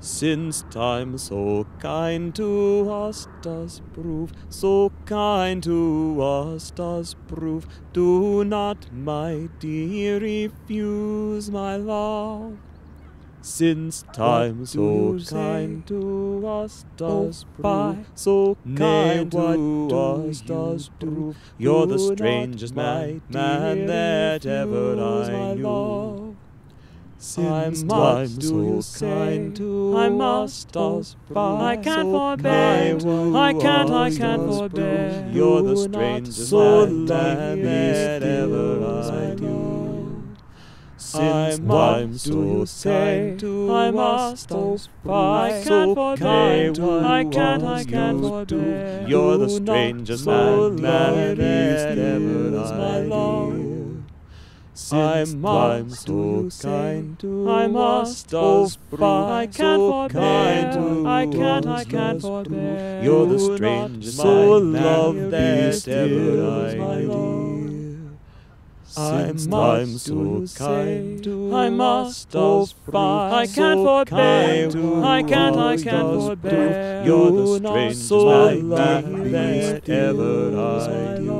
Since time so kind to us does prove, so kind to us does prove, do not, my dear, refuse my love. Since time so kind to us does prove, so kind to us does prove, you're the strangest man, man that ever I knew. Since time so kind to I must us I can't so forbear, I can't, I can't forbear. You're the strangest so that ever I my knew. I Since must do so say, kind to I us must does I can't forbear, I can't, I can't forbear. You're the strangest man, that ever my I love. I Since time must so do kind to I us must oh, I can't so kind to I can't, I can't forbear. You're the strangest so lovely that ever I love. I Since must so do kind to I must oh, I can't forbear, to I can't, I can't forbear. You're the strangest so lovely that ever I knew.